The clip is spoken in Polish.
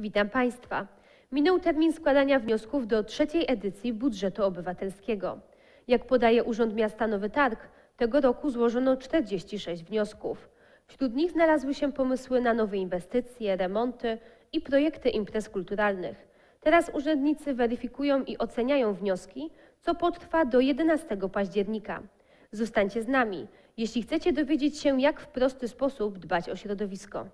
Witam Państwa. Minął termin składania wniosków do trzeciej edycji budżetu obywatelskiego. Jak podaje Urząd Miasta Nowy Targ, tego roku złożono 46 wniosków. Wśród nich znalazły się pomysły na nowe inwestycje, remonty i projekty imprez kulturalnych. Teraz urzędnicy weryfikują i oceniają wnioski, co potrwa do 11 października. Zostańcie z nami, jeśli chcecie dowiedzieć się, jak w prosty sposób dbać o środowisko.